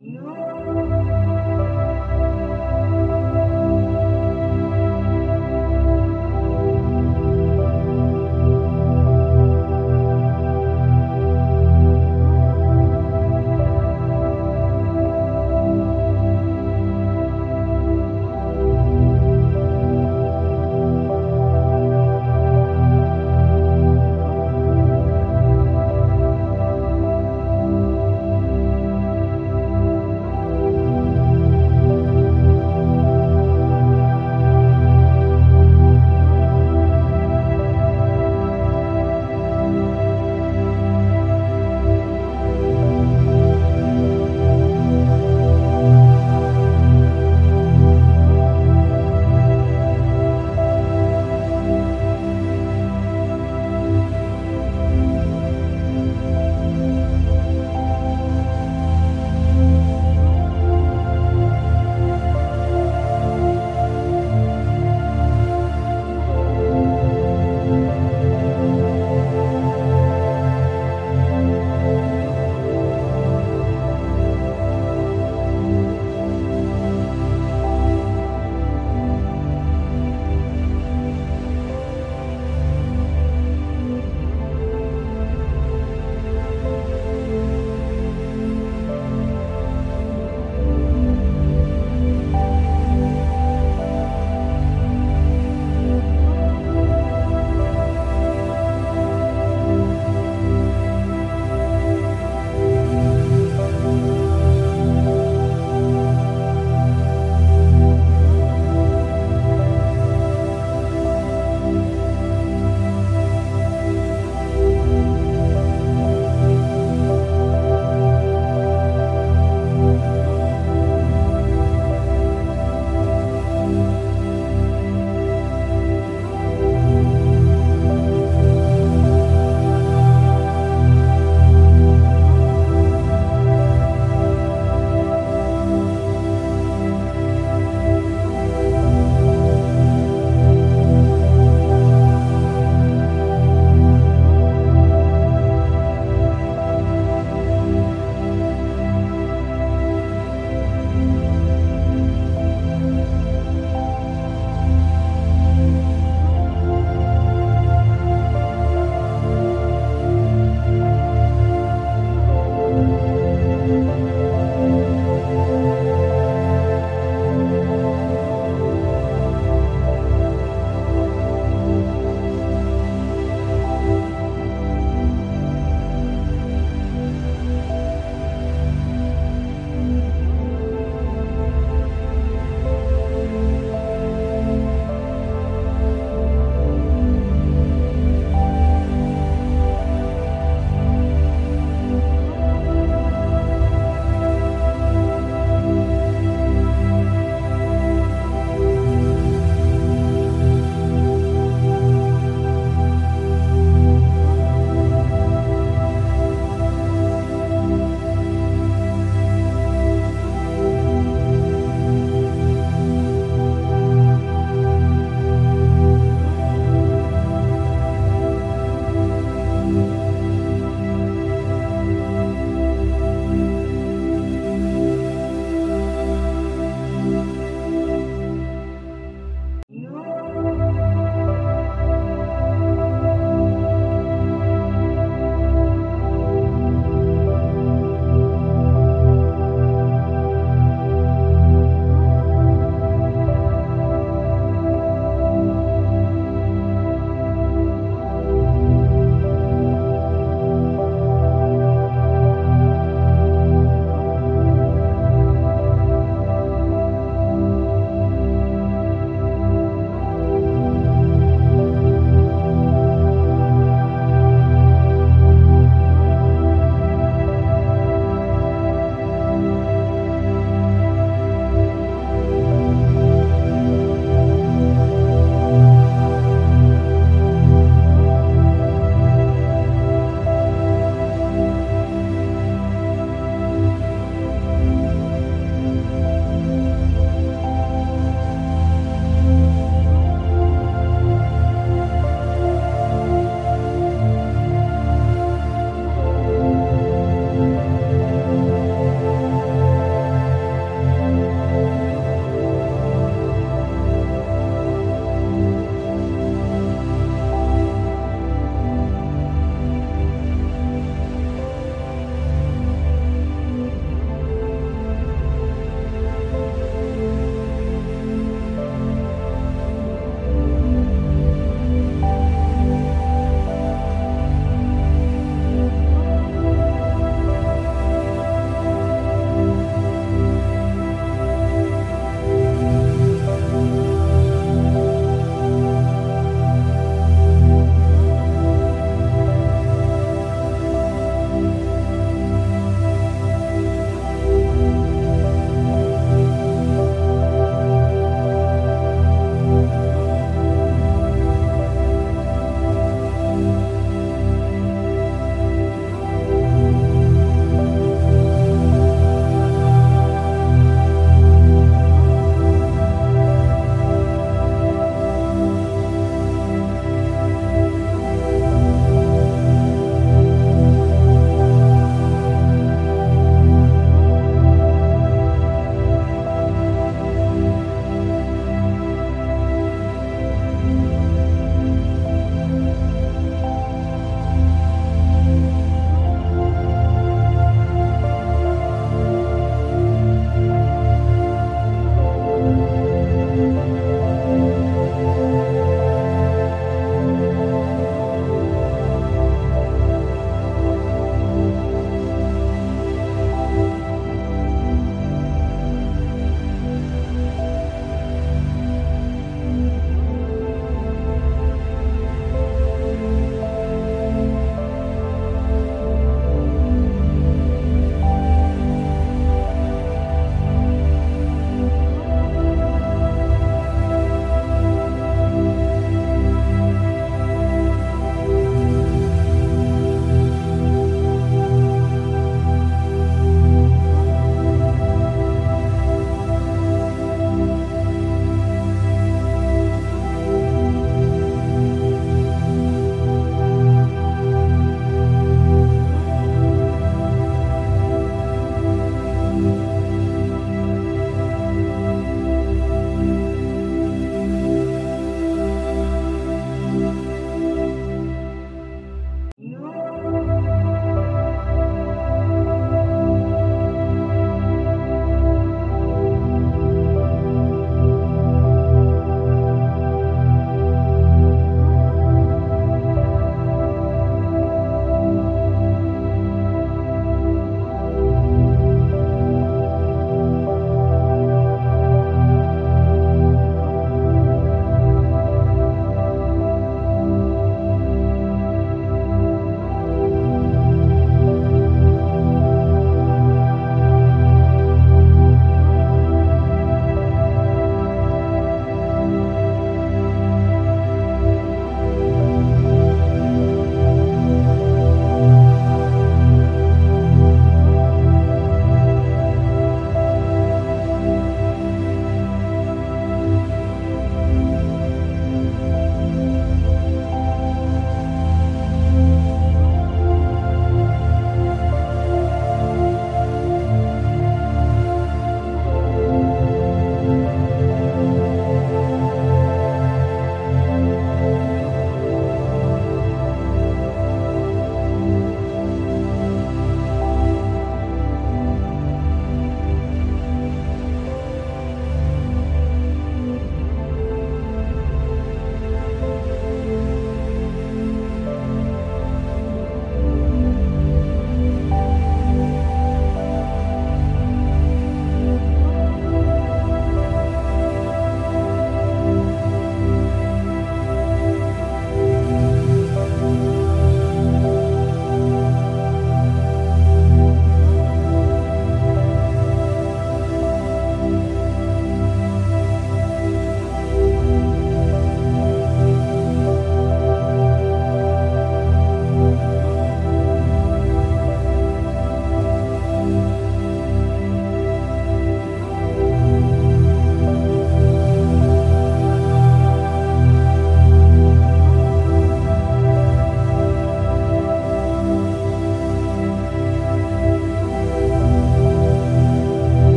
you